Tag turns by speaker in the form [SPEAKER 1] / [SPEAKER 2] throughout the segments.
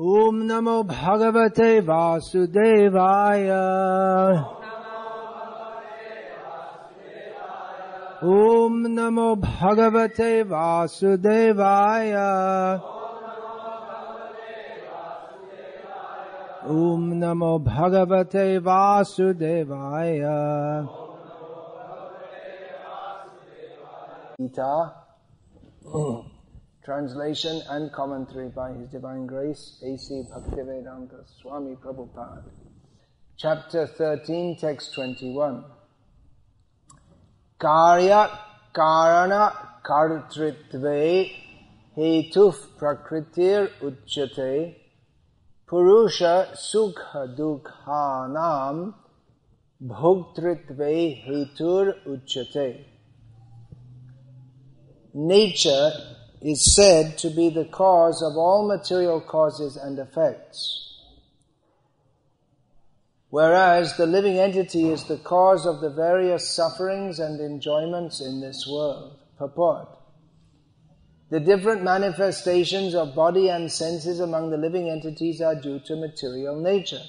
[SPEAKER 1] ॐ नमो भगवते वासुदेवाय। ॐ नमो भगवते वासुदेवाय। ॐ नमो भगवते वासुदेवाय।
[SPEAKER 2] Gita, translation and commentary by His Divine Grace, A.C. Bhaktivedanta Swami Prabhupada. Chapter 13, text 21. Karya Karana Kartritve Hetuh Prakritir Uchyate Purusha Sukha Dukhanam Bhoktritve Hetur Uchyate nature is said to be the cause of all material causes and effects. Whereas the living entity is the cause of the various sufferings and enjoyments in this world. Purport. The different manifestations of body and senses among the living entities are due to material nature.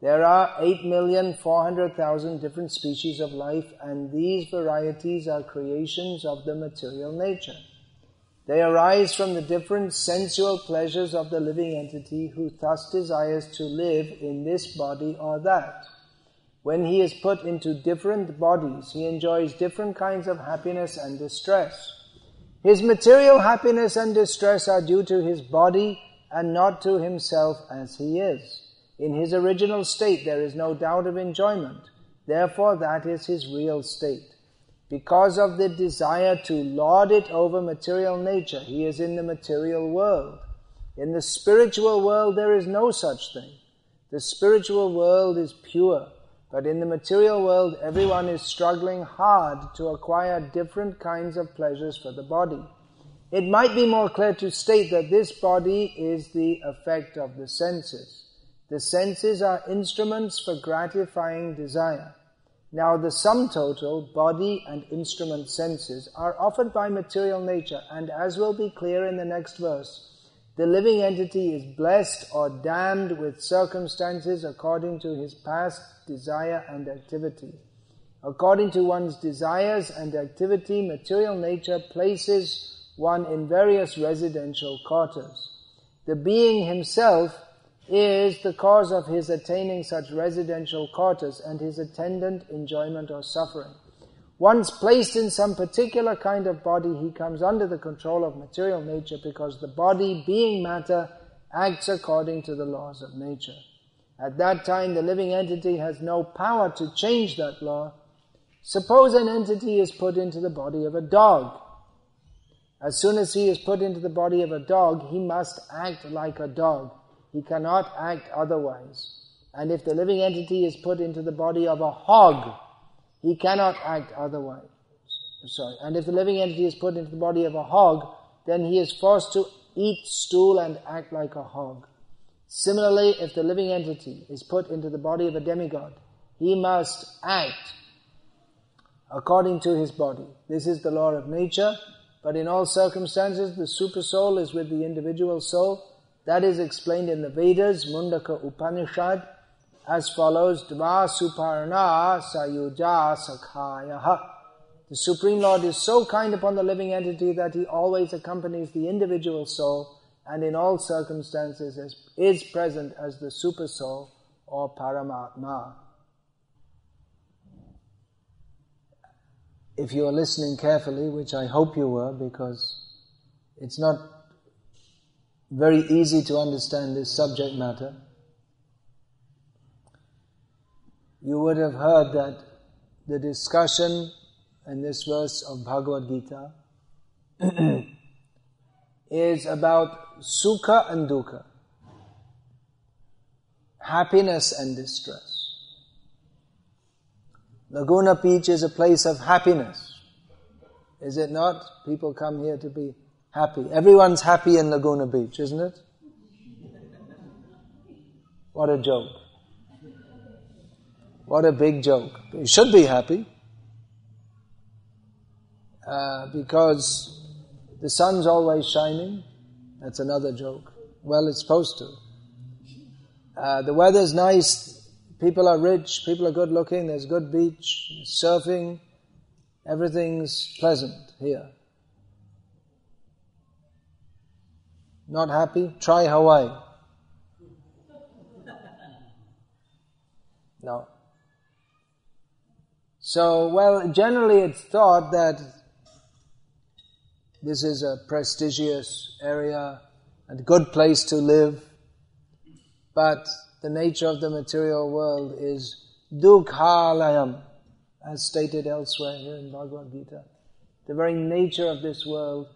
[SPEAKER 2] There are 8,400,000 different species of life, and these varieties are creations of the material nature. They arise from the different sensual pleasures of the living entity who thus desires to live in this body or that. When he is put into different bodies, he enjoys different kinds of happiness and distress. His material happiness and distress are due to his body and not to himself as he is. In his original state, there is no doubt of enjoyment. Therefore, that is his real state. Because of the desire to lord it over material nature, he is in the material world. In the spiritual world, there is no such thing. The spiritual world is pure, but in the material world, everyone is struggling hard to acquire different kinds of pleasures for the body. It might be more clear to state that this body is the effect of the senses. The senses are instruments for gratifying desire. Now the sum total, body and instrument senses, are offered by material nature, and as will be clear in the next verse, the living entity is blessed or damned with circumstances according to his past desire and activity. According to one's desires and activity, material nature places one in various residential quarters. The being himself is the cause of his attaining such residential quarters and his attendant enjoyment or suffering. Once placed in some particular kind of body, he comes under the control of material nature because the body, being matter, acts according to the laws of nature. At that time, the living entity has no power to change that law. Suppose an entity is put into the body of a dog. As soon as he is put into the body of a dog, he must act like a dog. He cannot act otherwise. And if the living entity is put into the body of a hog, he cannot act otherwise. Sorry. And if the living entity is put into the body of a hog, then he is forced to eat stool and act like a hog. Similarly, if the living entity is put into the body of a demigod, he must act according to his body. This is the law of nature, but in all circumstances, the super soul is with the individual soul, that is explained in the Vedas, Mundaka Upanishad, as follows, Dva Suparna Sayuja Sakhayaha. The Supreme Lord is so kind upon the living entity that he always accompanies the individual soul and in all circumstances is, is present as the super soul or Paramatma. If you are listening carefully, which I hope you were, because it's not very easy to understand this subject matter. You would have heard that the discussion in this verse of Bhagavad Gita is about sukha and dukkha, happiness and distress. Laguna Beach is a place of happiness. Is it not? People come here to be happy. Everyone's happy in Laguna Beach, isn't it? What a joke. What a big joke. You should be happy. Uh, because the sun's always shining. That's another joke. Well, it's supposed to. Uh, the weather's nice, people are rich, people are good looking, there's good beach, surfing, everything's pleasant here. Not happy? Try Hawaii. No. So, well, generally it's thought that this is a prestigious area and a good place to live, but the nature of the material world is dukhalayam, as stated elsewhere here in Bhagavad Gita. The very nature of this world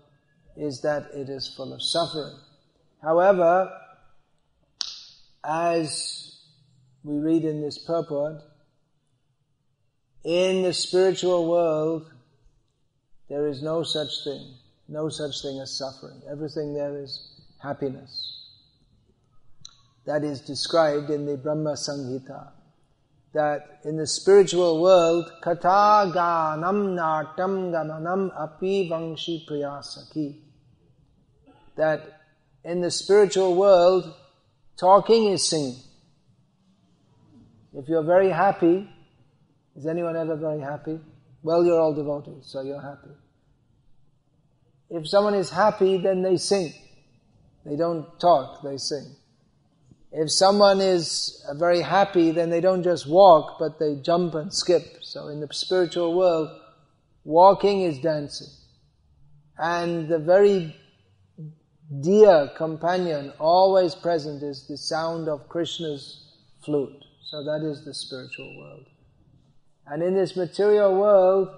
[SPEAKER 2] is that it is full of suffering. However, as we read in this purport, in the spiritual world, there is no such thing, no such thing as suffering. Everything there is happiness. That is described in the Brahma Samhita. That in the spiritual world, kata ganam nartam gamanam api vangshi priyasaki. That in the spiritual world, talking is singing. If you're very happy, is anyone ever very happy? Well, you're all devotees, so you're happy. If someone is happy, then they sing. They don't talk, they sing. If someone is uh, very happy, then they don't just walk, but they jump and skip. So in the spiritual world, walking is dancing. And the very dear companion always present is the sound of Krishna's flute. So that is the spiritual world. And in this material world,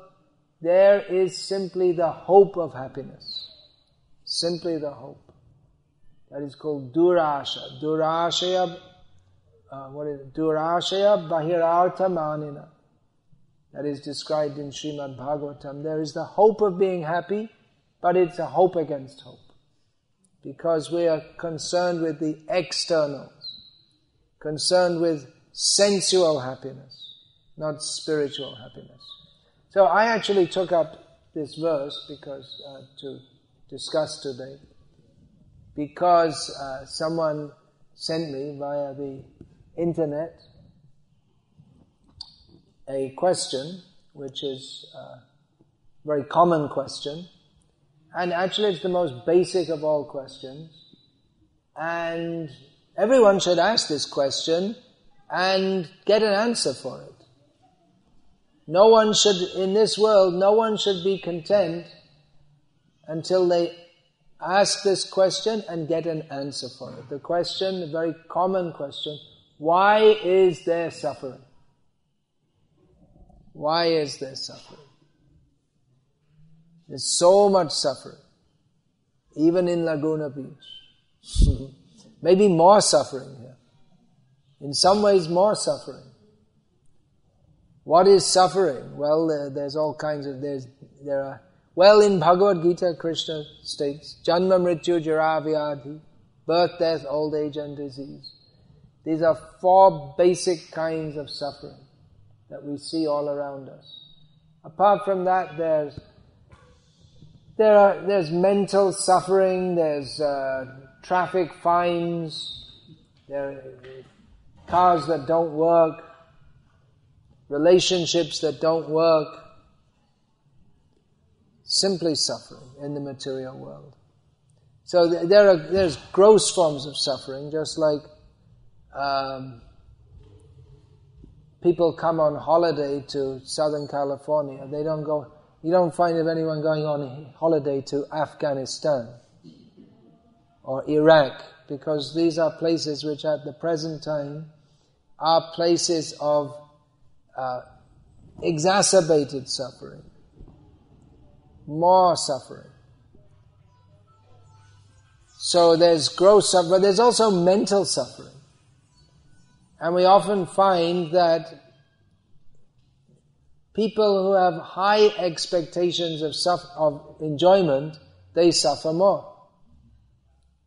[SPEAKER 2] there is simply the hope of happiness. Simply the hope. That is called durasha. Durashaya, uh, what is it? Durashaya bahirartha manina. That is described in Srimad Bhagavatam. There is the hope of being happy, but it's a hope against hope because we are concerned with the externals, concerned with sensual happiness, not spiritual happiness. So I actually took up this verse because uh, to discuss today, because uh, someone sent me via the internet a question, which is a very common question, and actually, it's the most basic of all questions. And everyone should ask this question and get an answer for it. No one should, in this world, no one should be content until they ask this question and get an answer for it. The question, a very common question, why is there suffering? Why is there suffering? There's so much suffering, even in Laguna Beach. Maybe more suffering here. In some ways, more suffering. What is suffering? Well, there's all kinds of, there's, there are, well, in Bhagavad Gita, Krishna states, Janma Mrityu Jara birth, death, old age, and disease. These are four basic kinds of suffering that we see all around us. Apart from that, there's there are, there's mental suffering, there's uh, traffic fines, there cars that don't work, relationships that don't work, simply suffering in the material world. So there are, there's gross forms of suffering, just like um, people come on holiday to Southern California. They don't go, you don't find of anyone going on holiday to Afghanistan or Iraq because these are places which at the present time are places of uh, exacerbated suffering, more suffering. So there's gross suffering, but there's also mental suffering. And we often find that people who have high expectations of, of enjoyment, they suffer more.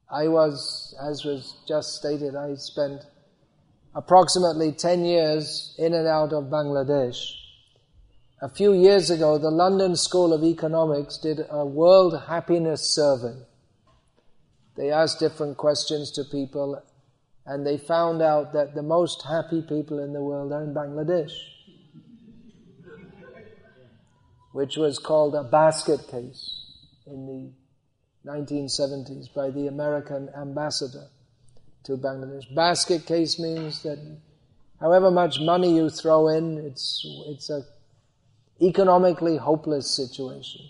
[SPEAKER 2] I was, as was just stated, I spent approximately 10 years in and out of Bangladesh. A few years ago, the London School of Economics did a World Happiness Survey. They asked different questions to people and they found out that the most happy people in the world are in Bangladesh, which was called a basket case in the 1970s by the American ambassador to Bangladesh. Basket case means that however much money you throw in, it's, it's a economically hopeless situation.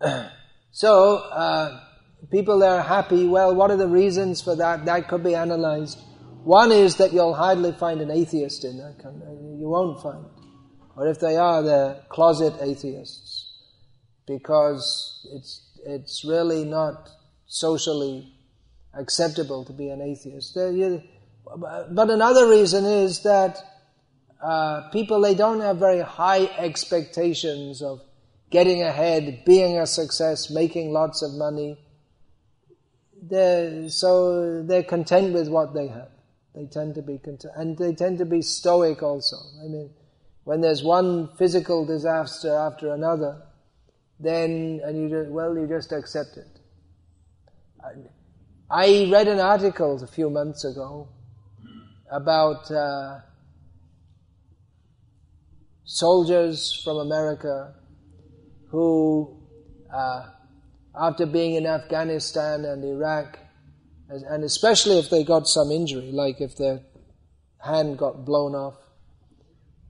[SPEAKER 2] so, uh, people that are happy, well, what are the reasons for that? That could be analyzed. One is that you'll hardly find an atheist in that country. You won't find. Or if they are, they're closet atheists. Because it's, it's really not socially acceptable to be an atheist. But another reason is that uh, people, they don't have very high expectations of getting ahead, being a success, making lots of money. They're, so they're content with what they have. They tend to be content, and they tend to be stoic also. I mean, when there's one physical disaster after another, then and you just, well, you just accept it. I read an article a few months ago about uh, soldiers from America who, uh, after being in Afghanistan and Iraq, and especially if they got some injury, like if their hand got blown off,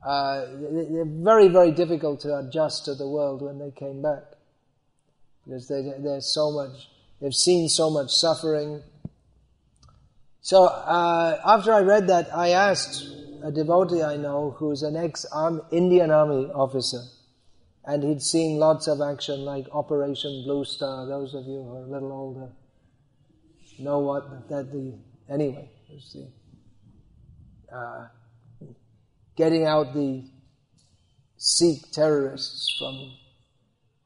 [SPEAKER 2] uh, they're very, very difficult to adjust to the world when they came back. Because they, there's so much, they've seen so much suffering. So uh, after I read that, I asked a devotee I know who's an ex-Indian Army officer, and he'd seen lots of action like Operation Blue Star. Those of you who are a little older know what that the anyway. The, uh, getting out the Sikh terrorists from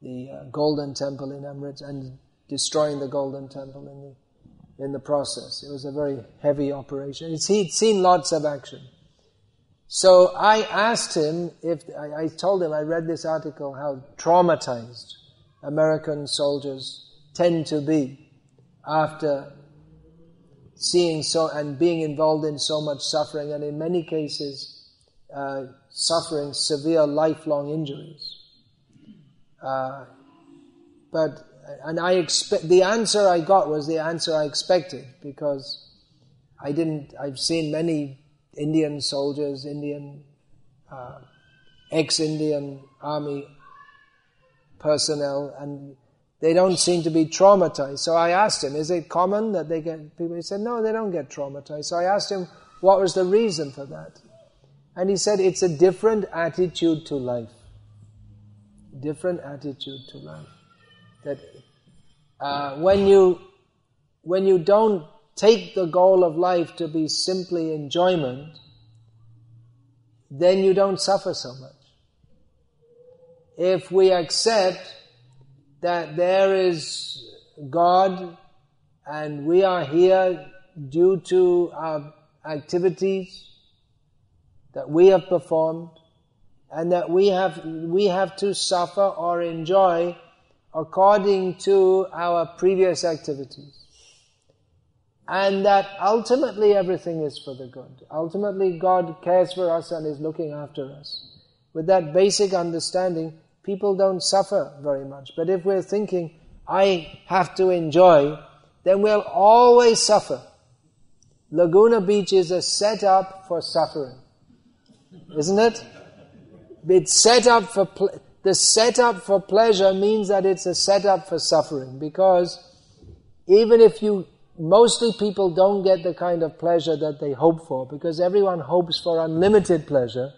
[SPEAKER 2] the uh, Golden Temple in Amritsar and destroying the Golden Temple in the in the process. It was a very heavy operation. he'd seen lots of action. So I asked him if, I, I told him, I read this article, how traumatized American soldiers tend to be after seeing so, and being involved in so much suffering, and in many cases, uh, suffering severe lifelong injuries. Uh, but, and I expect, the answer I got was the answer I expected, because I didn't, I've seen many Indian soldiers, Indian, uh, ex-Indian army personnel, and they don't seem to be traumatized. So I asked him, is it common that they get people? He said, no, they don't get traumatized. So I asked him, what was the reason for that? And he said, it's a different attitude to life. Different attitude to life. That uh, when you when you don't take the goal of life to be simply enjoyment, then you don't suffer so much. If we accept that there is God and we are here due to our activities that we have performed and that we have, we have to suffer or enjoy according to our previous activities and that ultimately everything is for the good. Ultimately, God cares for us and is looking after us. With that basic understanding, people don't suffer very much. But if we're thinking, I have to enjoy, then we'll always suffer. Laguna Beach is a setup for suffering. Isn't it? It's set up for, ple- the setup for pleasure means that it's a setup for suffering because even if you mostly people don't get the kind of pleasure that they hope for because everyone hopes for unlimited pleasure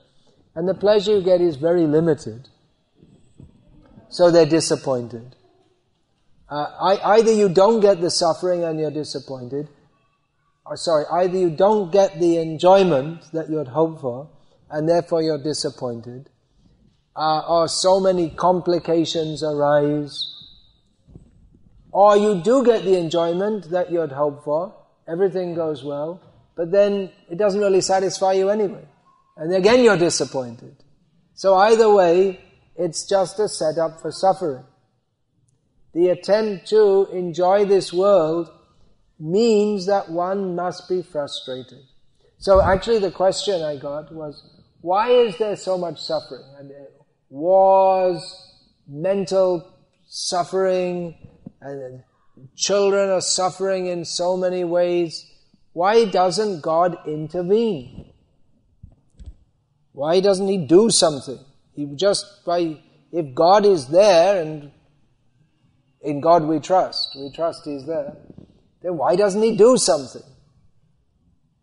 [SPEAKER 2] and the pleasure you get is very limited. So they're disappointed. Uh, either you don't get the suffering and you're disappointed, or sorry, either you don't get the enjoyment that you had hoped for and therefore you're disappointed, uh, or so many complications arise or you do get the enjoyment that you had hoped for, everything goes well, but then it doesn't really satisfy you anyway. And again you're disappointed. So either way, it's just a setup for suffering. The attempt to enjoy this world means that one must be frustrated. So actually the question I got was, why is there so much suffering? And wars, mental suffering, and children are suffering in so many ways. Why doesn't God intervene? Why doesn't He do something? He just by, if God is there and in God we trust, we trust He's there, then why doesn't He do something?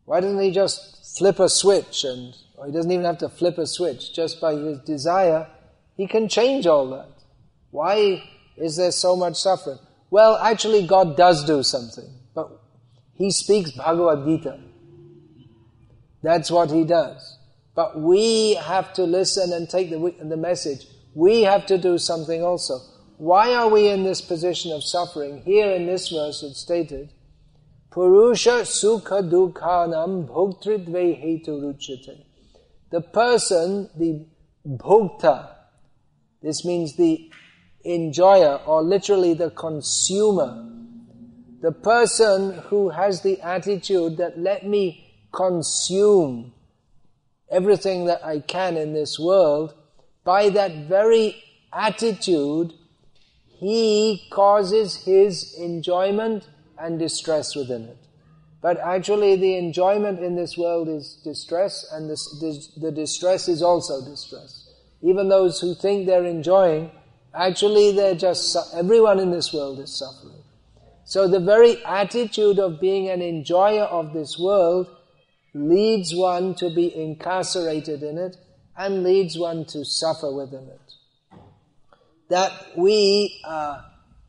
[SPEAKER 2] Why doesn't He just flip a switch and, or He doesn't even have to flip a switch, just by His desire, He can change all that. Why is there so much suffering? Well, actually God does do something, but He speaks Bhagavad Gita. That's what He does. But we have to listen and take the, the message. We have to do something also. Why are we in this position of suffering? Here in this verse it's stated, Purusha sukha dukhanam bhoktritve hetur uchyate. The person, the bhokta, this means the enjoyer or literally the consumer. The person who has the attitude that let me consume everything that I can in this world, by that very attitude, he causes his enjoyment and distress within it. But actually the enjoyment in this world is distress and this, the distress is also distress. Even those who think they're enjoying, actually they're just, everyone in this world is suffering. So the very attitude of being an enjoyer of this world leads one to be incarcerated in it and leads one to suffer within it. That we uh,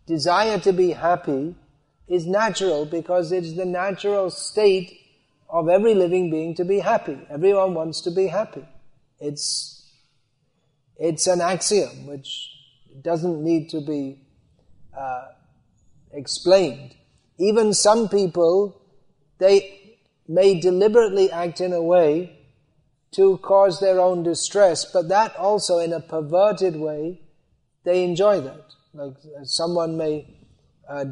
[SPEAKER 2] desire to be happy is natural because it's the natural state of every living being to be happy. Everyone wants to be happy. It's, it's an axiom which doesn't need to be uh, explained. Even some people, they may deliberately act in a way to cause their own distress, but that also in a perverted way, they enjoy that. Like someone may uh,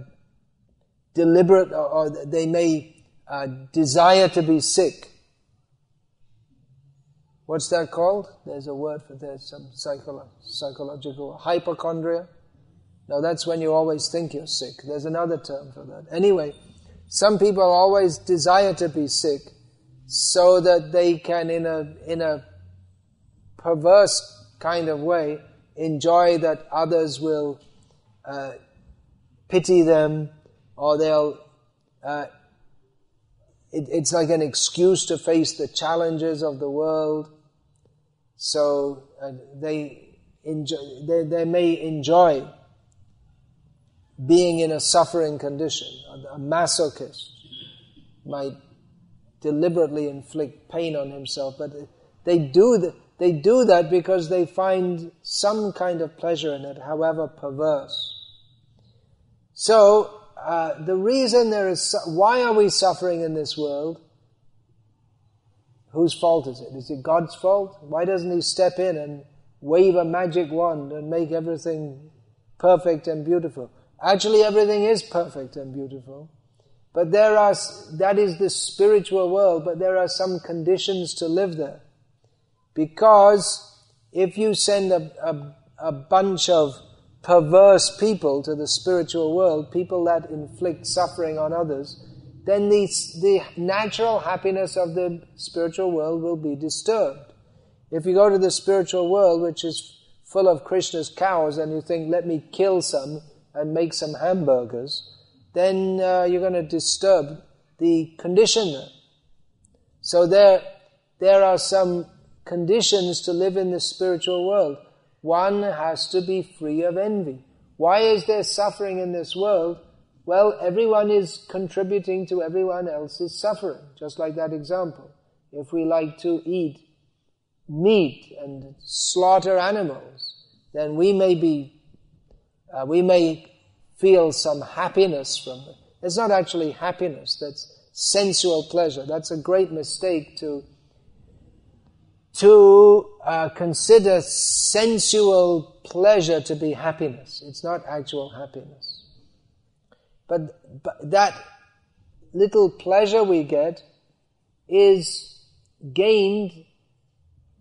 [SPEAKER 2] deliberate, or, they may uh, desire to be sick. What's that called? There's a word for that, some psycholo- psychological hypochondria. Now that's when you always think you're sick. There's another term for that. Anyway, some people always desire to be sick so that they can, in a, in a perverse kind of way, enjoy that others will uh, pity them or they'll, uh, it, it's like an excuse to face the challenges of the world. So uh, they, enjoy, they, they may enjoy being in a suffering condition. A masochist might deliberately inflict pain on himself, but they do that, they do that because they find some kind of pleasure in it, however perverse. So, uh, the reason there is, why are we suffering in this world? Whose fault is it? Is it God's fault? Why doesn't He step in and wave a magic wand and make everything perfect and beautiful? Actually, everything is perfect and beautiful. But there are, that is the spiritual world, but there are some conditions to live there. Because if you send a, a, a bunch of perverse people to the spiritual world, people that inflict suffering on others, then the, the natural happiness of the spiritual world will be disturbed. If you go to the spiritual world, which is full of Krishna's cows, and you think, let me kill some and make some hamburgers, then uh, you're going to disturb the condition there. So there, there are some conditions to live in the spiritual world one has to be free of envy. Why is there suffering in this world? Well, everyone is contributing to everyone else's suffering, just like that example. If we like to eat meat and slaughter animals, then we may be, uh, we may feel some happiness from it. It's not actually happiness, that's sensual pleasure. That's a great mistake to to uh, consider sensual pleasure to be happiness. It's not actual happiness. But, but that little pleasure we get is gained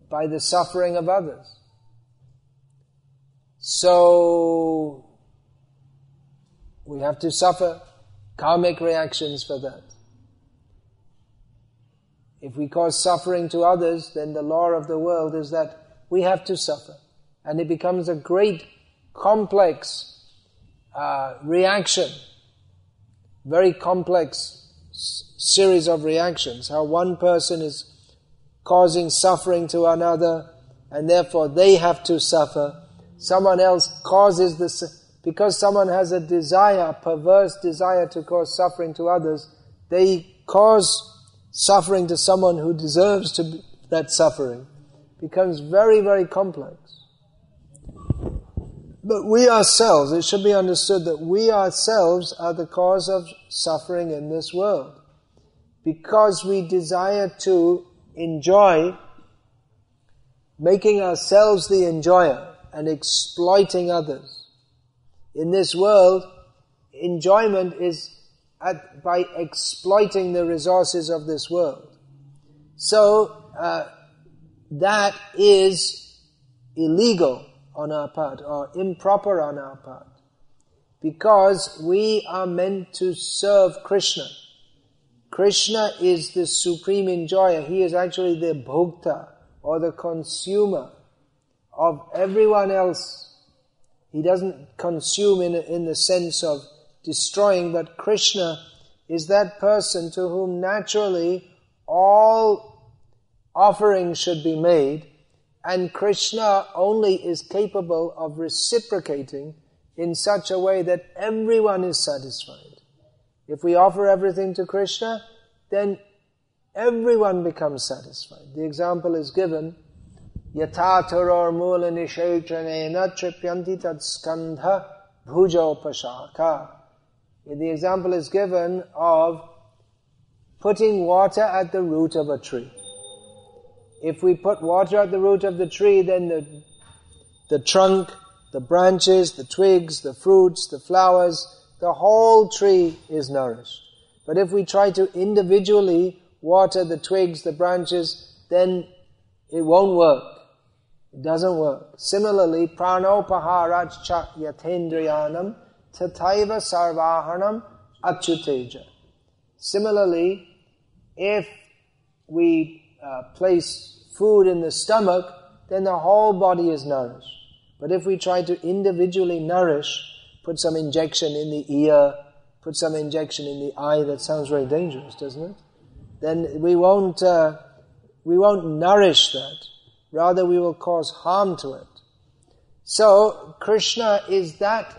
[SPEAKER 2] by the suffering of others. So, we have to suffer karmic reactions for that. If we cause suffering to others, then the law of the world is that we have to suffer. And it becomes a great complex uh, reaction, very complex series of reactions. How one person is causing suffering to another, and therefore they have to suffer. Someone else causes this, because someone has a desire, perverse desire to cause suffering to others, they cause suffering to someone who deserves to that suffering. Becomes very, very complex. But we ourselves, it should be understood that we ourselves are the cause of suffering in this world. Because we desire to enjoy making ourselves the enjoyer and exploiting others. In this world, enjoyment is at, by exploiting the resources of this world. So, uh, that is illegal on our part or improper on our part because we are meant to serve Krishna. Krishna is the supreme enjoyer. He is actually the bhokta or the consumer of everyone else. He doesn't consume in, in the sense of destroying, but Krishna is that person to whom naturally all offerings should be made and Krishna only is capable of reciprocating in such a way that everyone is satisfied. If we offer everything to Krishna, then everyone becomes satisfied. The example is given, Yatataror mula bhujopashaka. The example is given of putting water at the root of a tree. If we put water at the root of the tree, then the, the trunk, the branches, the twigs, the fruits, the flowers, the whole tree is nourished. But if we try to individually water the twigs, the branches, then it won't work. It doesn't work. Similarly, pranopaharach cha yatendriyanam tataiva sarvahanam achyuteja. Similarly, if we uh, place food in the stomach, then the whole body is nourished. But if we try to individually nourish, put some injection in the ear, put some injection in the eye, that sounds very dangerous, doesn't it? Then we won't, uh, we won't nourish that. Rather, we will cause harm to it. So, Krishna is that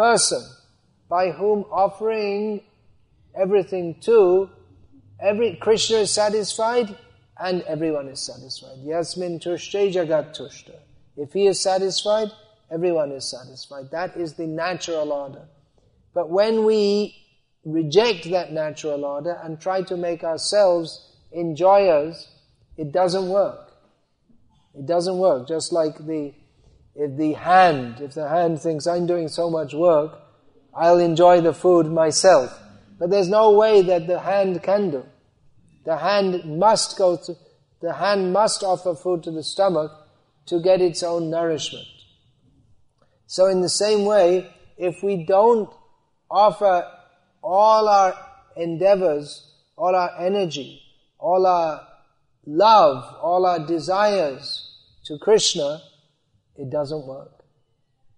[SPEAKER 2] person by whom offering everything to, every Krishna is satisfied, and everyone is satisfied. Yasmin tushte jagat tushta. If he is satisfied, everyone is satisfied. That is the natural order. But when we reject that natural order and try to make ourselves enjoyers, it doesn't work. It doesn't work. Just like the, if the hand, if the hand thinks I'm doing so much work, I'll enjoy the food myself. But there's no way that the hand can do. The hand must go to, the hand must offer food to the stomach to get its own nourishment. So in the same way, if we don't offer all our endeavors, all our energy, all our love, all our desires to Krishna, it doesn't work.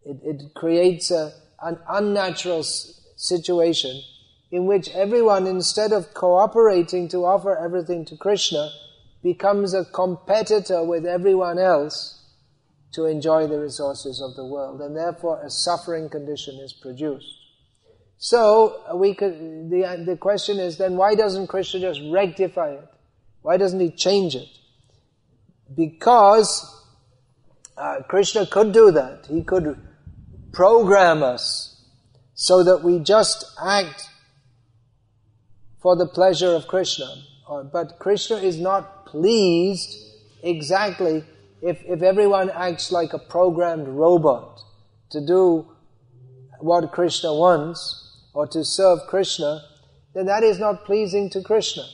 [SPEAKER 2] It, it creates a, an unnatural situation in which everyone, instead of cooperating to offer everything to Krishna, becomes a competitor with everyone else to enjoy the resources of the world, and therefore a suffering condition is produced. So uh, we could, the, uh, the question is then why doesn't Krishna just rectify it? Why doesn't he change it? Because uh, Krishna could do that. He could program us so that we just act for the pleasure of Krishna. Uh, but Krishna is not pleased exactly if, if everyone acts like a programmed robot to do what Krishna wants or to serve Krishna, then that is not pleasing to Krishna.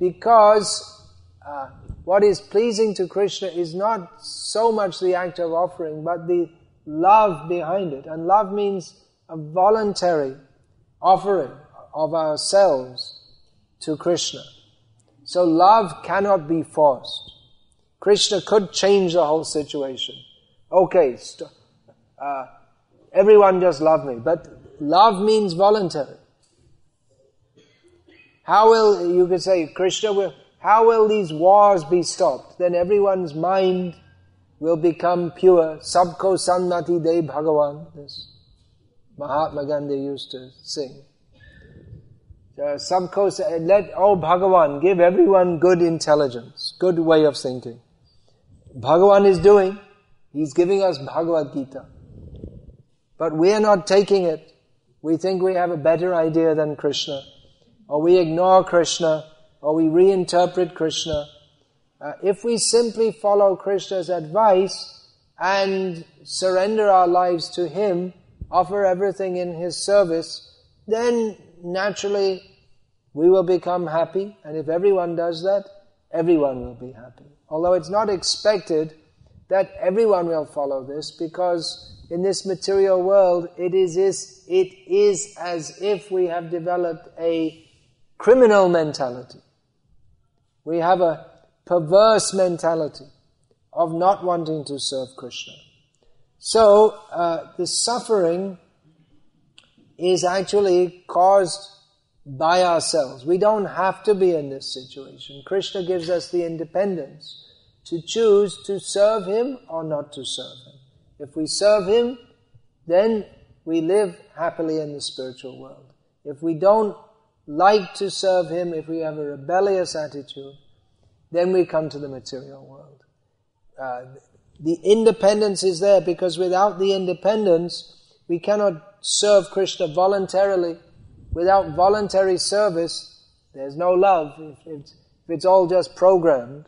[SPEAKER 2] Because uh, what is pleasing to Krishna is not so much the act of offering, but the love behind it. And love means a voluntary offering of ourselves to Krishna. So love cannot be forced. Krishna could change the whole situation. Okay, st- uh, everyone just love me, but love means voluntary. How will, you could say, Krishna will, how will these wars be stopped? Then everyone's mind will become pure. Sabko Sanmati De Bhagavan, this Mahatma Gandhi used to sing. Uh, Sabko, let, oh Bhagavan, give everyone good intelligence, good way of thinking. Bhagavan is doing, he's giving us Bhagavad Gita. But we are not taking it. We think we have a better idea than Krishna. Or we ignore Krishna, or we reinterpret Krishna. Uh, if we simply follow Krishna's advice and surrender our lives to Him, offer everything in His service, then naturally we will become happy. And if everyone does that, everyone will be happy. Although it's not expected that everyone will follow this because in this material world it is, it is as if we have developed a criminal mentality. We have a perverse mentality of not wanting to serve Krishna. So, uh, the suffering is actually caused by ourselves. We don't have to be in this situation. Krishna gives us the independence to choose to serve Him or not to serve Him. If we serve Him, then we live happily in the spiritual world. If we don't like to serve Him, if we have a rebellious attitude, then we come to the material world. Uh, the independence is there because without the independence, we cannot serve Krishna voluntarily. Without voluntary service, there's no love. If it's, if it's all just programmed,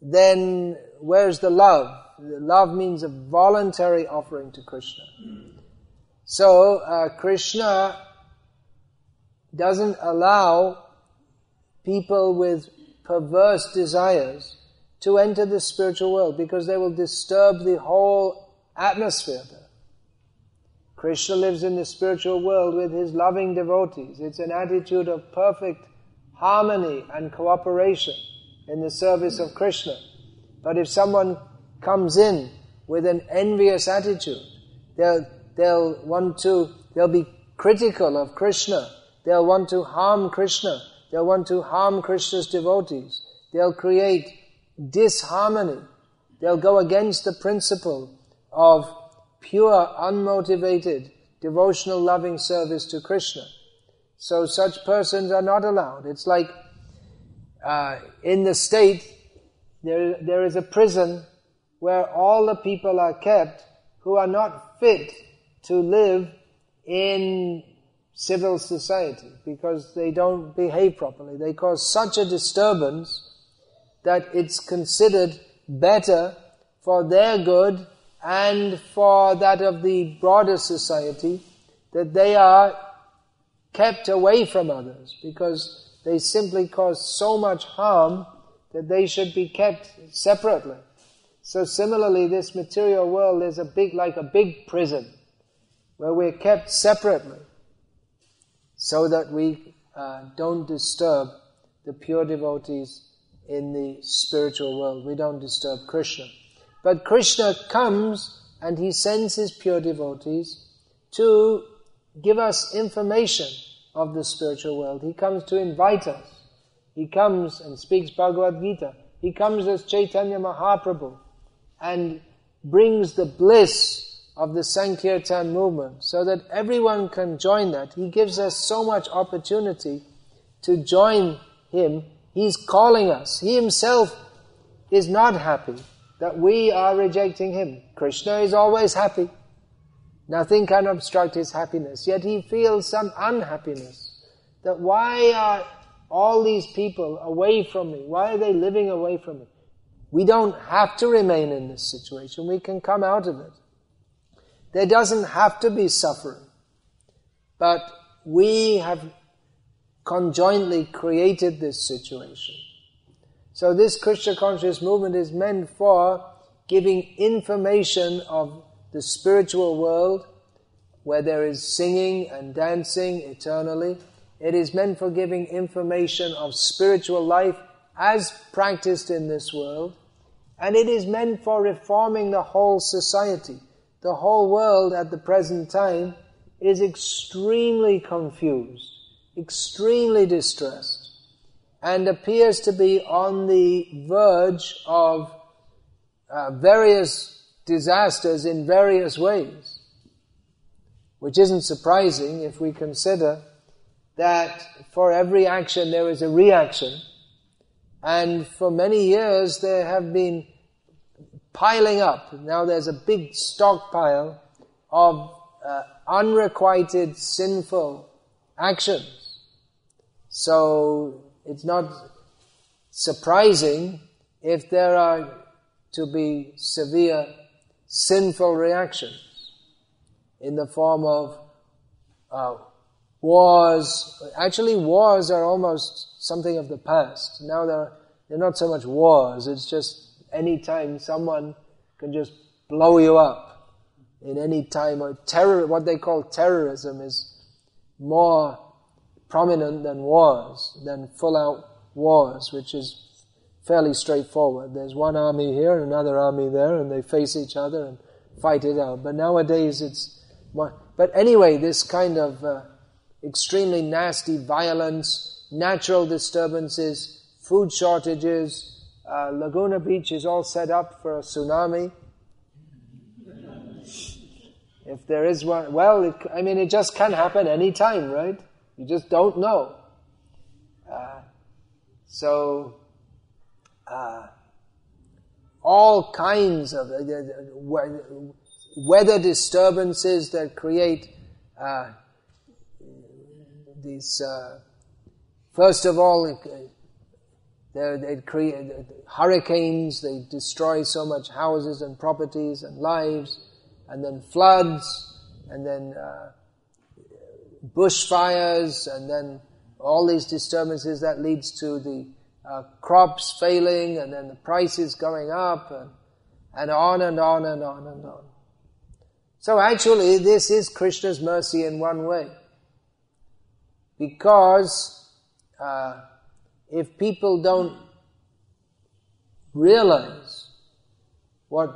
[SPEAKER 2] then where's the love? Love means a voluntary offering to Krishna. So, uh, Krishna doesn't allow people with perverse desires to enter the spiritual world because they will disturb the whole atmosphere there. Krishna lives in the spiritual world with his loving devotees. It's an attitude of perfect harmony and cooperation in the service of Krishna. But if someone comes in with an envious attitude, they'll, they'll want to, they'll be critical of Krishna They'll want to harm Krishna. They'll want to harm Krishna's devotees. They'll create disharmony. They'll go against the principle of pure, unmotivated, devotional, loving service to Krishna. So such persons are not allowed. It's like uh, in the state, there, there is a prison where all the people are kept who are not fit to live in civil society because they don't behave properly. They cause such a disturbance that it's considered better for their good and for that of the broader society that they are kept away from others because they simply cause so much harm that they should be kept separately. So similarly, this material world is a big, like a big prison where we're kept separately so that we uh, don't disturb the pure devotees in the spiritual world. We don't disturb Krishna. But Krishna comes and he sends his pure devotees to give us information of the spiritual world. He comes to invite us. He comes and speaks Bhagavad Gita. He comes as Chaitanya Mahaprabhu and brings the bliss of the Sankirtan movement so that everyone can join that. He gives us so much opportunity to join Him. He's calling us. He Himself is not happy that we are rejecting Him. Krishna is always happy. Nothing can obstruct His happiness. Yet He feels some unhappiness. That why are all these people away from me? Why are they living away from me? We don't have to remain in this situation. We can come out of it. There doesn't have to be suffering. But we have conjointly created this situation. So this Krishna conscious movement is meant for giving information of the spiritual world where there is singing and dancing eternally. It is meant for giving information of spiritual life as practiced in this world. And it is meant for reforming the whole society. The whole world at the present time is extremely confused, extremely distressed, and appears to be on the verge of uh, various disasters in various ways. Which isn't surprising if we consider that for every action there is a reaction, and for many years there have been piling up. Now there's a big stockpile of uh, unrequited sinful actions. So it's not surprising if there are to be severe sinful reactions in the form of uh, wars. Actually, wars are almost something of the past. Now they're, they're not so much wars, it's just any time someone can just blow you up in any time. Or terror, what they call terrorism is more prominent than wars, than full out wars, which is fairly straightforward. There's one army here and another army there, and they face each other and fight it out. But nowadays it's more. But anyway, this kind of uh, extremely nasty violence, natural disturbances, food shortages, uh, Laguna Beach is all set up for a tsunami. If there is one, well, it, I mean, it just can happen any time, right? You just don't know. Uh, so, uh, all kinds of uh, weather disturbances that create uh, these. Uh, first of all, they create hurricanes, they destroy so much houses and properties and lives, and then floods, and then uh, bushfires, and then all these disturbances that leads to the uh, crops failing, and then the prices going up, and, and on and on and on and on. So actually, this is Krishna's mercy in one way. Because uh, if people don't realize what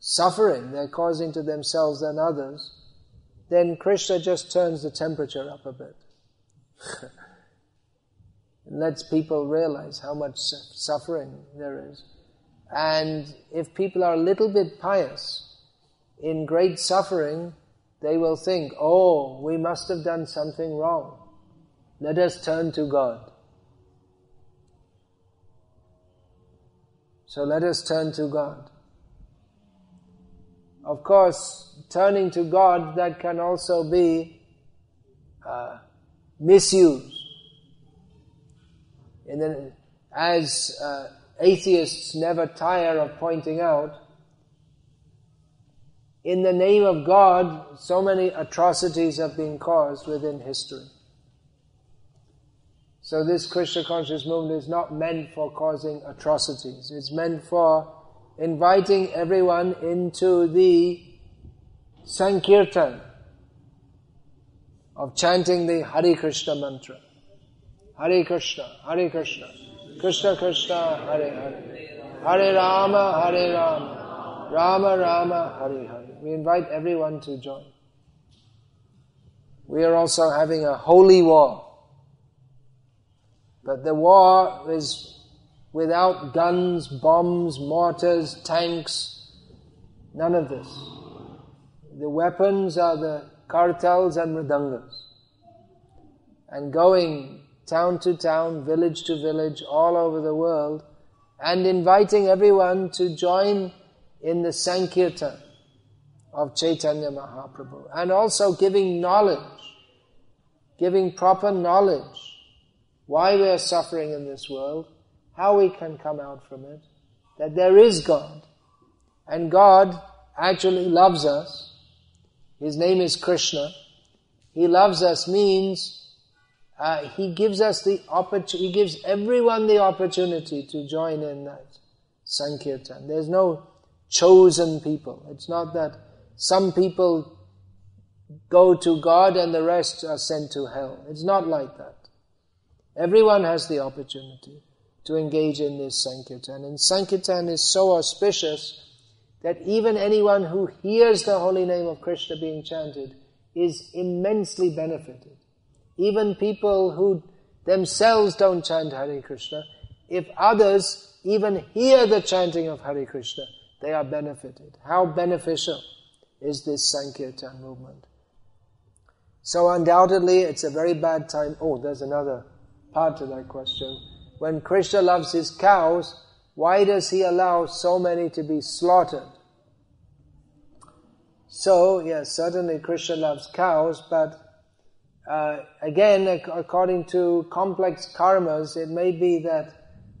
[SPEAKER 2] suffering they're causing to themselves and others, then Krishna just turns the temperature up a bit. and lets people realize how much suffering there is. And if people are a little bit pious, in great suffering, they will think, oh, we must have done something wrong. Let us turn to God. So let us turn to God. Of course, turning to God, that can also be uh, misused. And then, as uh, atheists never tire of pointing out, in the name of God, so many atrocities have been caused within history. So this Krishna conscious movement is not meant for causing atrocities. It's meant for inviting everyone into the Sankirtan of chanting the Hare Krishna mantra. Hare Krishna, Hare Krishna, Krishna Krishna, Hare Hare, Hare Rama, Hare Rama, Rama Rama, Hare Hare. We invite everyone to join. We are also having a holy war but the war is without guns, bombs, mortars, tanks, none of this. The weapons are the kartals and mridangas. And going town to town, village to village, all over the world, and inviting everyone to join in the Sankirtan of Chaitanya Mahaprabhu. And also giving knowledge, giving proper knowledge why we are suffering in this world, how we can come out from it, that there is God, and God actually loves us. His name is Krishna. He loves us means uh, he gives us the opportunity, he gives everyone the opportunity to join in that Sankirtan. There's no chosen people. It's not that some people go to God and the rest are sent to hell. It's not like that. Everyone has the opportunity to engage in this Sankirtan. And Sankirtan is so auspicious that even anyone who hears the holy name of Krishna being chanted is immensely benefited. Even people who themselves don't chant Hare Krishna, if others even hear the chanting of Hare Krishna, they are benefited. How beneficial is this Sankirtan movement? So undoubtedly it's a very bad time. Oh, there's another part to that question. When Krishna loves his cows, why does he allow so many to be slaughtered? So, yes, certainly Krishna loves cows, but uh, again, according to complex karmas, it may be that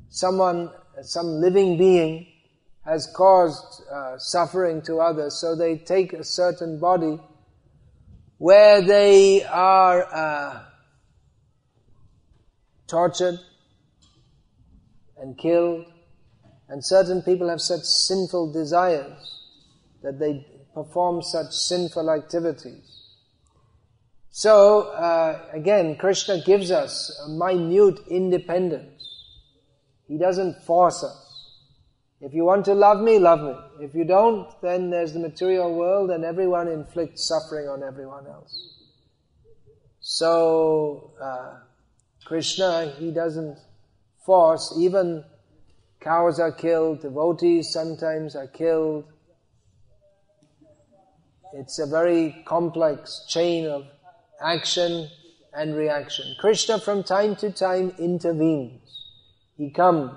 [SPEAKER 2] someone, some living being, has caused uh, suffering to others, so they take a certain body where they are uh, tortured and killed, and certain people have such sinful desires that they perform such sinful activities. So, uh, again, Krishna gives us a minute independence. He doesn't force us. If you want to love me, love me. If you don't, then there's the material world and everyone inflicts suffering on everyone else. So, uh, Krishna, he doesn't force, even cows are killed, devotees sometimes are killed. It's a very complex chain of action and reaction. Krishna from time to time intervenes. He comes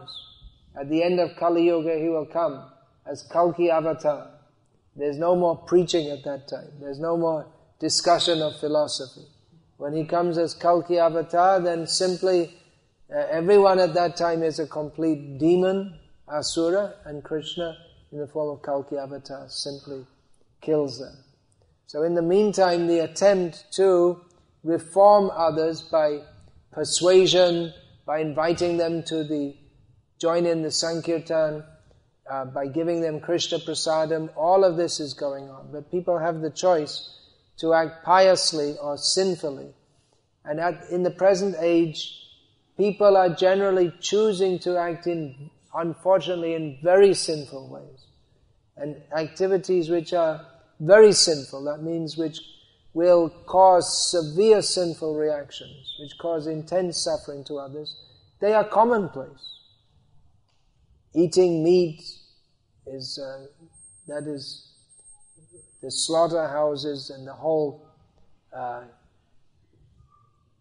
[SPEAKER 2] at the end of Kali Yuga, he will come as Kalki Avatar. There's no more preaching at that time. There's no more discussion of philosophy. When he comes as Kalki Avatar, then simply uh, everyone at that time is a complete demon, Asura, and Krishna, in the form of Kalki Avatar, simply kills them. So in the meantime, the attempt to reform others by persuasion, by inviting them to the join in the Sankirtan, uh, by giving them Krishna Prasadam, all of this is going on. But people have the choice to act piously or sinfully. And at, in the present age, people are generally choosing to act in, unfortunately, in very sinful ways. And activities which are very sinful, that means which will cause severe sinful reactions, which cause intense suffering to others, they are commonplace. Eating meat is, uh, that is, the slaughterhouses and the whole uh,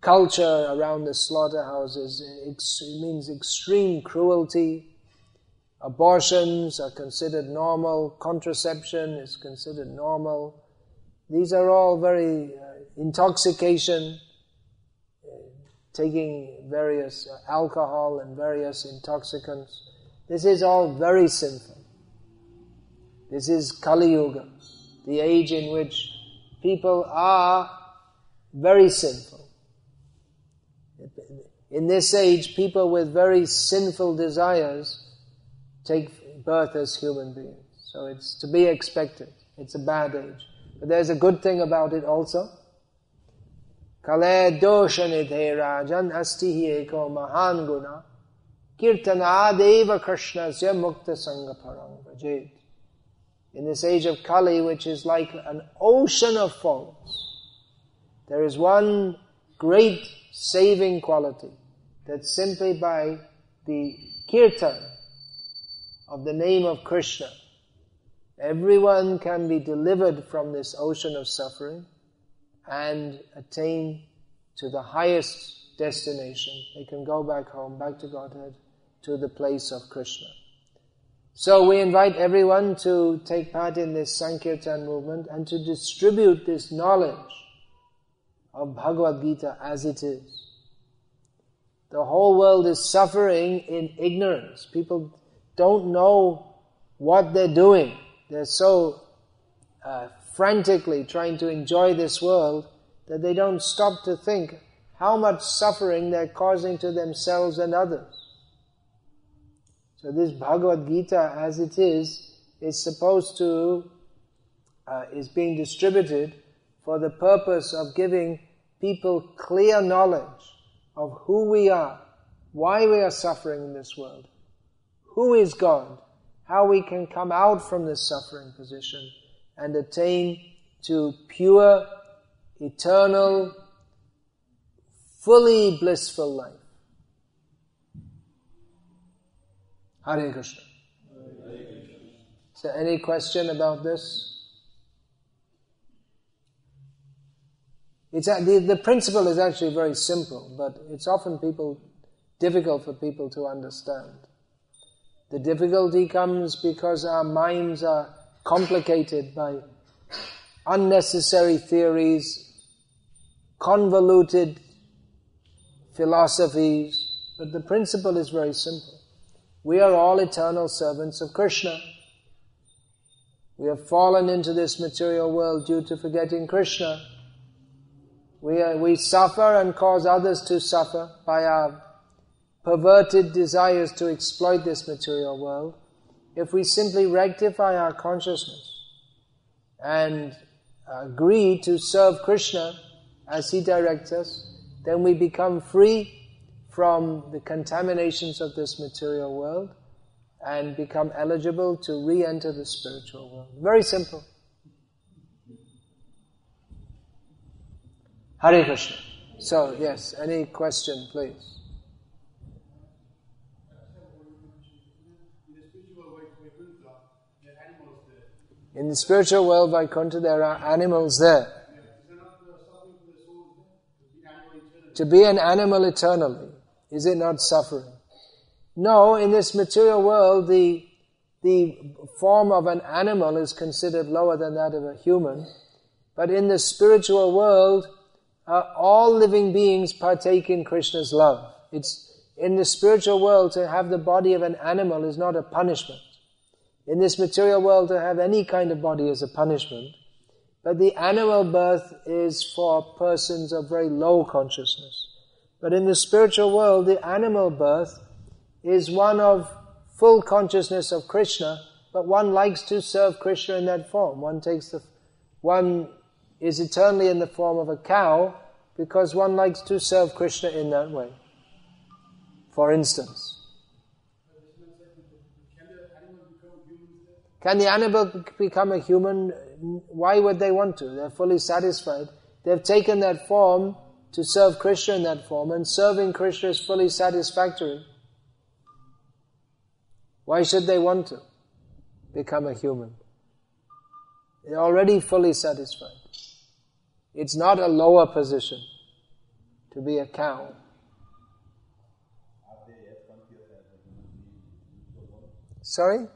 [SPEAKER 2] culture around the slaughterhouses. It means extreme cruelty. Abortions are considered normal. Contraception is considered normal. These are all very uh, intoxication, uh, taking various uh, alcohol and various intoxicants. This is all very sinful. This is Kali Yuga, the age in which people are very sinful. In this age, people with very sinful desires take birth as human beings. So it's to be expected. It's a bad age. But there's a good thing about it also. Kale doshanidhe rajan asti eko mahan guna Kirtanadeva Krishnasya Mukta Sangha Parang In this age of Kali, which is like an ocean of faults, there is one great saving quality that simply by the kirtan of the name of Krishna, everyone can be delivered from this ocean of suffering and attain to the highest destination. They can go back home, back to Godhead to the place of Krishna. So we invite everyone to take part in this Sankirtan movement and to distribute this knowledge of Bhagavad Gita as it is. The whole world is suffering in ignorance. People don't know what they're doing. They're so uh, frantically trying to enjoy this world that they don't stop to think how much suffering they're causing to themselves and others. So this Bhagavad Gita, as it is, is supposed to, uh, is being distributed for the purpose of giving people clear knowledge of who we are, why we are suffering in this world, who is God, how we can come out from this suffering position and attain to pure, eternal, fully blissful life. Hare Krishna. Is there any question about this? It's, uh, the, the principle is actually very simple, but it's often people, difficult for people to understand. The difficulty comes because our minds are complicated by unnecessary theories, convoluted philosophies, but the principle is very simple. We are all eternal servants of Krishna. We have fallen into this material world due to forgetting Krishna. We, are, we suffer and cause others to suffer by our perverted desires to exploit this material world. If we simply rectify our consciousness and agree to serve Krishna as He directs us, then we become free from the contaminations of this material world and become eligible to re-enter the spiritual world. Very simple. Hare Krishna. So, yes, any question, please? In the spiritual world, Vaikuntha, there are animals there. To be an animal eternally, is it not suffering? No, in this material world, the, the form of an animal is considered lower than that of a human. But in the spiritual world, uh, all living beings partake in Krishna's love. It's in the spiritual world to have the body of an animal is not a punishment. In this material world, to have any kind of body is a punishment. But the animal birth is for persons of very low consciousness. But in the spiritual world, the animal birth is one of full consciousness of Krishna, but one likes to serve Krishna in that form. One takes the, one is eternally in the form of a cow because one likes to serve Krishna in that way. For instance. Can the animal become a human? Why would they want to? They're fully satisfied. They've taken that form to serve Krishna in that form, and serving Krishna is fully satisfactory. Why should they want to become a human? They're already fully satisfied. It's not a lower position to be a cow. Sorry?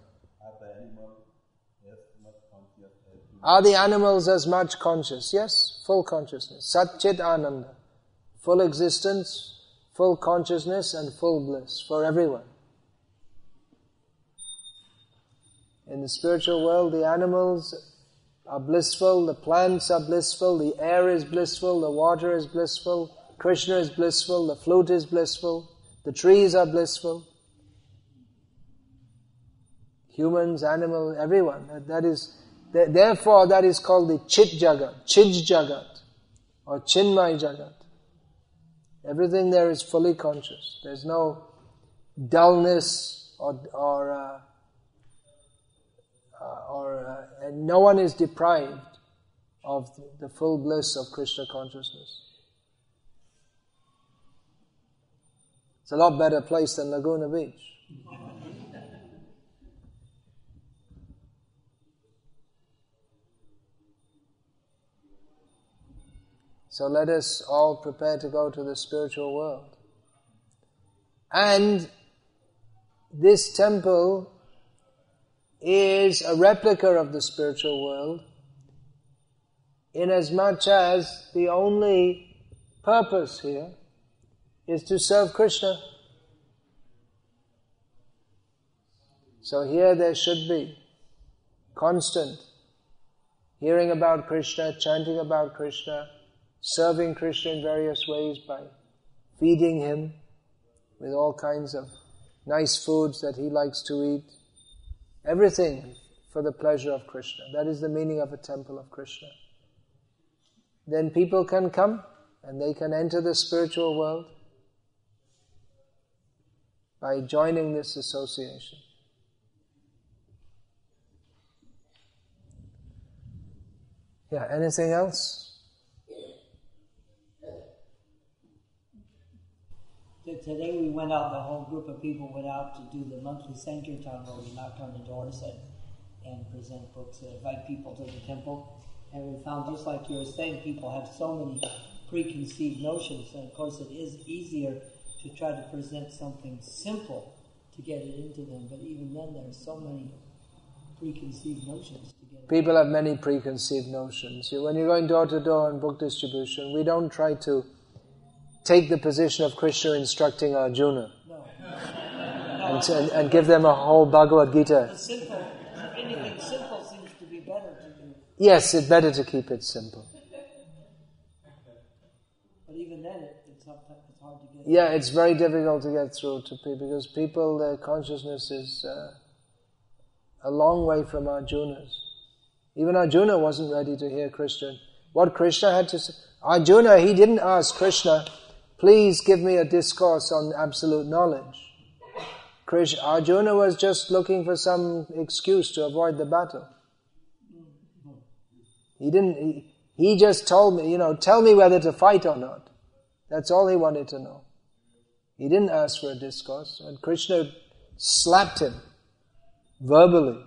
[SPEAKER 2] Are the animals as much conscious? Yes, full consciousness. Sat Chit Ananda. Full existence, full consciousness, and full bliss for everyone. In the spiritual world, the animals are blissful, the plants are blissful, the air is blissful, the water is blissful, Krishna is blissful, the flute is blissful, the trees are blissful. Humans, animals, everyone. That, that is, therefore that is called the Chit Jagat, Chij Jagat, or Chinmay Jagat. Everything there is fully conscious. There's no dullness or, or uh, uh, or uh, and no one is deprived of the full bliss of Krishna consciousness. It's a lot better place than Laguna Beach. So let us all prepare to go to the spiritual world. And this temple is a replica of the spiritual world inasmuch as the only purpose here is to serve Krishna. So here there should be constant hearing about Krishna, chanting about Krishna, serving Krishna in various ways by feeding him with all kinds of nice foods that he likes to eat. Everything for the pleasure of Krishna. That is the meaning of a temple of Krishna. Then people can come and they can enter the spiritual world by joining this association. Yeah, anything else?
[SPEAKER 3] Today we went out, the whole group of people went out to do the monthly Sankirtan where we knock on the doors and, and present books and invite people to the temple. And we found, just like you were saying, people have so many preconceived notions. And of course, it is easier to try to present something simple to get it into them. But even then, there are so many preconceived notions to get.
[SPEAKER 2] People have many preconceived notions. When you're going door to door in book distribution, we don't try to take the position of Krishna instructing Arjuna
[SPEAKER 3] No.
[SPEAKER 2] and, and, and give them a whole Bhagavad Gita.
[SPEAKER 3] Simple, anything simple seems to be better to do.
[SPEAKER 2] Yes, it's better to keep it simple.
[SPEAKER 3] But even then, it, it's, not, it's hard to get.
[SPEAKER 2] Yeah, it's very difficult to get through to people because people, their consciousness is uh, a long way from Arjuna's. Even Arjuna wasn't ready to hear Krishna. What Krishna had to say, Arjuna, he didn't ask Krishna, please give me a discourse on absolute knowledge. Krishna, Arjuna was just looking for some excuse to avoid the battle. He didn't, he, he just told me, you know, tell me whether to fight or not. That's all he wanted to know. He didn't ask for a discourse. And Krishna slapped him verbally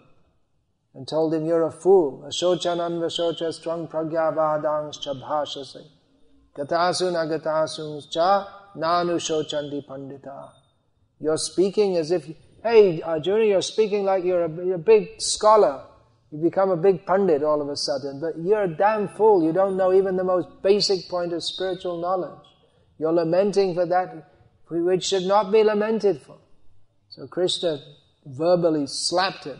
[SPEAKER 2] and told him, You're a fool. Ashochanan vashocha strong pragyavadang chabhashase. Gatasun agatasun cha nanu shochandi pandita. You're speaking as if, hey, Arjuna, you're speaking like you're a, you're a big scholar. You become a big pundit all of a sudden, but you're a damn fool. You don't know even the most basic point of spiritual knowledge. You're lamenting for that which should not be lamented for. So Krishna verbally slapped him.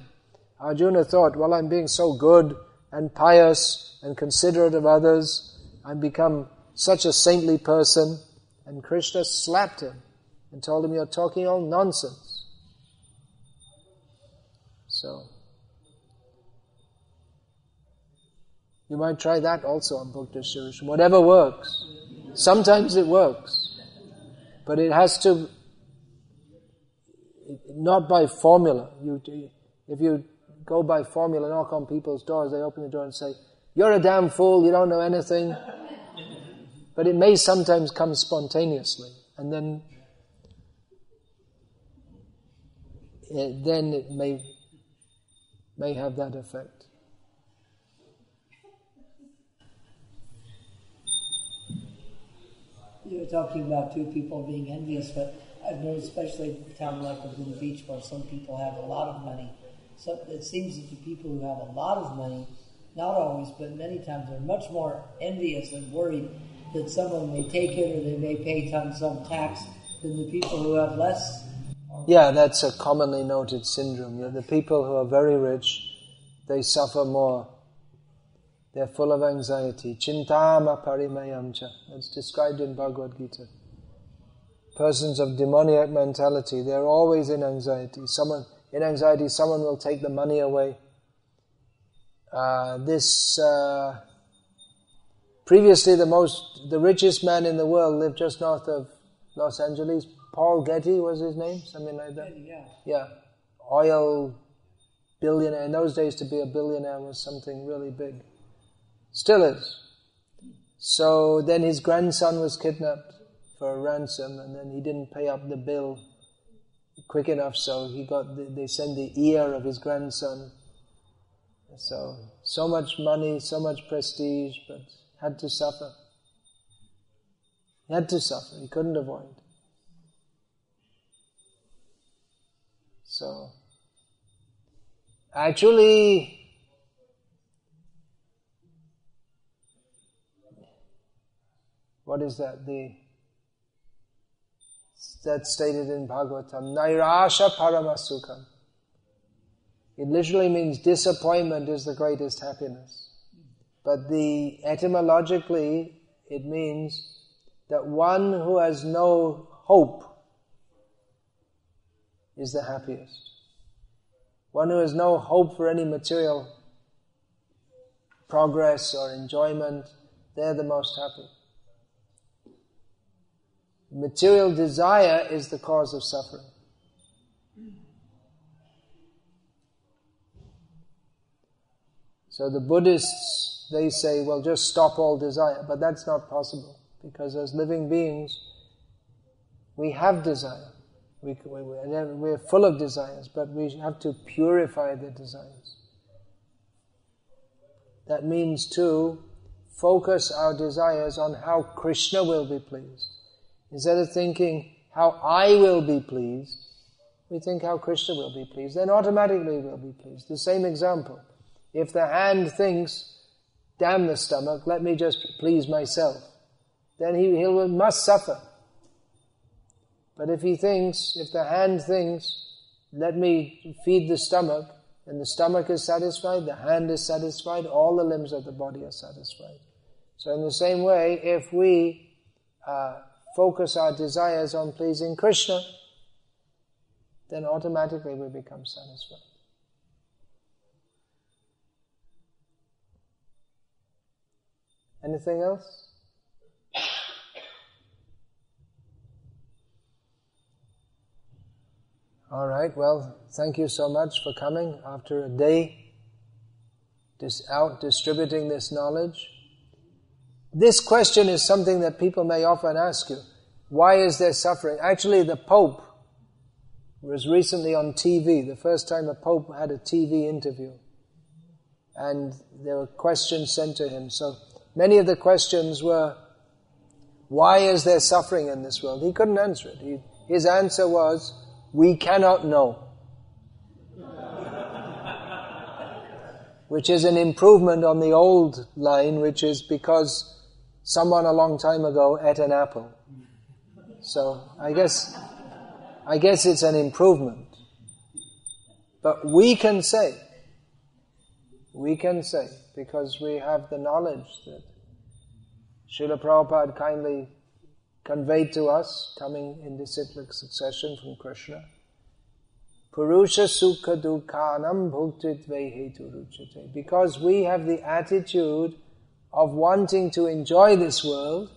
[SPEAKER 2] Arjuna thought, well, I'm being so good and pious and considerate of others. I've become such a saintly person. And Krishna slapped him and told him, you're talking all nonsense. So, you might try that also on distribution. Whatever works. Sometimes it works. But it has to, not by formula. You, if you go by formula, knock on people's doors, they open the door and say, You're a damn fool, you don't know anything. But it may sometimes come spontaneously, and then, it, then it may, may have that effect.
[SPEAKER 3] You were talking about two people being envious, but I've noticed, especially a town like Laguna Beach, where some people have a lot of money. So it seems that the people who have a lot of money, not always, but many times, are much more envious and worried that someone may take it or they may pay some, tax than the people who have less.
[SPEAKER 2] Yeah, that's a commonly noted syndrome. The people who are very rich, they suffer more. They're full of anxiety. Chintama parimayamcha. That's described in Bhagavad Gita. Persons of demoniac mentality, they're always in anxiety. Someone in anxiety, someone will take the money away. Uh, this uh, previously the most the richest man in the world lived just north of Los Angeles. Paul Getty was his name, something like that.
[SPEAKER 3] Yeah.
[SPEAKER 2] Yeah, oil billionaire. In those days, to be a billionaire was something really big. Still is. So then his grandson was kidnapped for a ransom, and then he didn't pay up the bill quick enough, so he got. The, they sent the ear of his grandson. So so much money, so much prestige, but had to suffer. He had to suffer. He couldn't avoid. So actually. What is that? The that's stated in Bhagavatam. Nairasha Paramasukham. It literally means disappointment is the greatest happiness. But the etymologically, it means that one who has no hope is the happiest. One who has no hope for any material progress or enjoyment, they're the most happy. Material desire is the cause of suffering. So the Buddhists, they say, well, just stop all desire. But that's not possible because as living beings, we have desire. We, we, we're full of desires, but we have to purify the desires. That means to focus our desires on how Krishna will be pleased. Instead of thinking how I will be pleased, we think how Krishna will be pleased. Then automatically we'll be pleased. The same example. If the hand thinks, damn the stomach, let me just please myself, then he, he must suffer. But if he thinks, if the hand thinks, let me feed the stomach, and the stomach is satisfied, the hand is satisfied, all the limbs of the body are satisfied. So in the same way, if we uh, focus our desires on pleasing Krishna, then automatically we become satisfied. Anything else? All right, well, thank you so much for coming after a day dis- out distributing this knowledge. This question is something that people may often ask you. Why is there suffering? Actually, the Pope was recently on TV, the first time a Pope had a TV interview. And there were questions sent to him. So many of the questions were, why is there suffering in this world? He couldn't answer it. He, his answer was, we cannot know. which is an improvement on the old line, which is because someone a long time ago ate an apple. So I guess, I guess it's an improvement. But we can say, we can say, because we have the knowledge that Srila Prabhupada kindly conveyed to us, coming in disciplic succession from Krishna. Purusha sukha dukhanam bhoktritve Because we have the attitude of wanting to enjoy this world,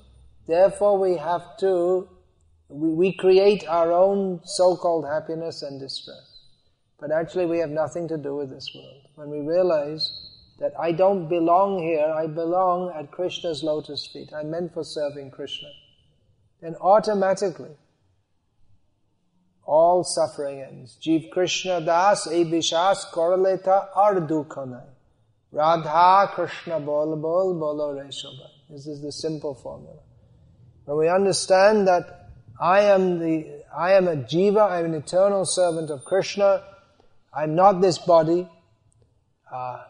[SPEAKER 2] therefore we have to, we, we create our own so-called happiness and distress. But actually we have nothing to do with this world. When we realize that I don't belong here, I belong at Krishna's lotus feet. I'm meant for serving Krishna. Then automatically, all suffering ends. Jeev Krishna Das bishas koraleta ardukhanai. Radha Krishna bol bol bolo reshoba. This is the simple formula. When we understand that I am the, I am a jiva, I am an eternal servant of Krishna, I'm not this body, uh,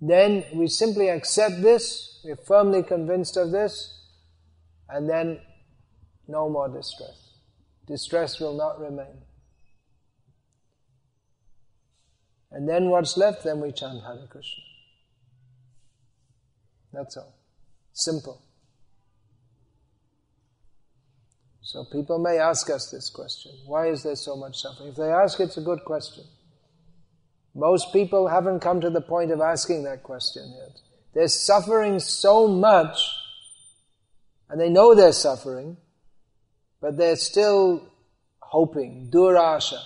[SPEAKER 2] then we simply accept this, we're firmly convinced of this, and then no more distress. Distress will not remain. And then what's left? Then we chant Hare Krishna. That's all. Simple. So people may ask us this question. Why is there so much suffering? If they ask, it's a good question. Most people haven't come to the point of asking that question yet. They're suffering so much, and they know they're suffering, but they're still hoping, durasha,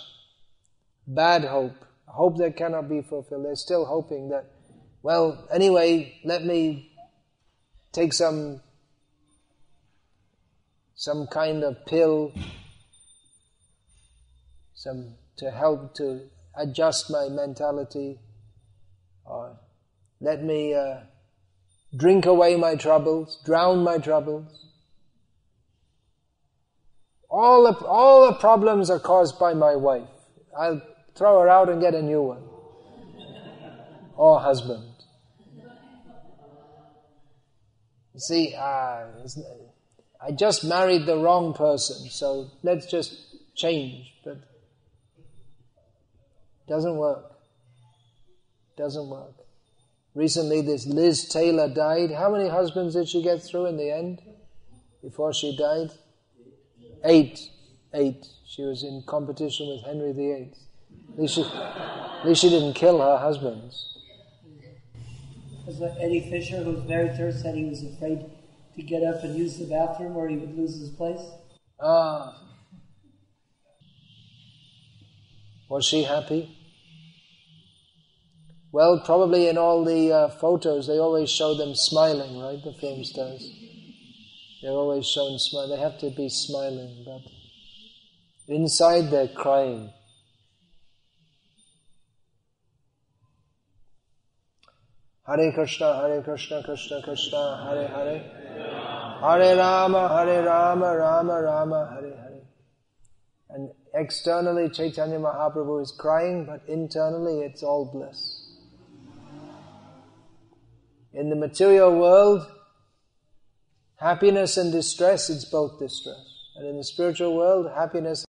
[SPEAKER 2] bad hope, hope that cannot be fulfilled. They're still hoping that, well, anyway, let me take some some kind of pill, some to help to adjust my mentality, or let me uh, drink away my troubles, drown my troubles. All the, all the problems are caused by my wife. I'll throw her out and get a new one. Or husband. You see, uh, I just married the wrong person, so let's just change. But doesn't work. Doesn't work. Recently, this Liz Taylor died. How many husbands did she get through in the end before she died? Eight. Eight. She was in competition with Henry VIII. At least she, at least she didn't kill her husbands.
[SPEAKER 3] As Eddie Fisher, who was married to her, said he was afraid to get up and use the bathroom or he would lose his place.
[SPEAKER 2] Ah. Was she happy? Well, probably in all the uh, photos, they always show them smiling, right? The film stars. They're always shown smiling. They have to be smiling, but inside they're crying. Hare Krishna, Hare Krishna, Krishna Krishna, Hare Hare. Hare Rama, Hare Rama, Rama Rama, Hare Hare. And externally Chaitanya Mahaprabhu is crying, but internally it's all bliss. In the material world, happiness and distress, it's both distress. And in the spiritual world, happiness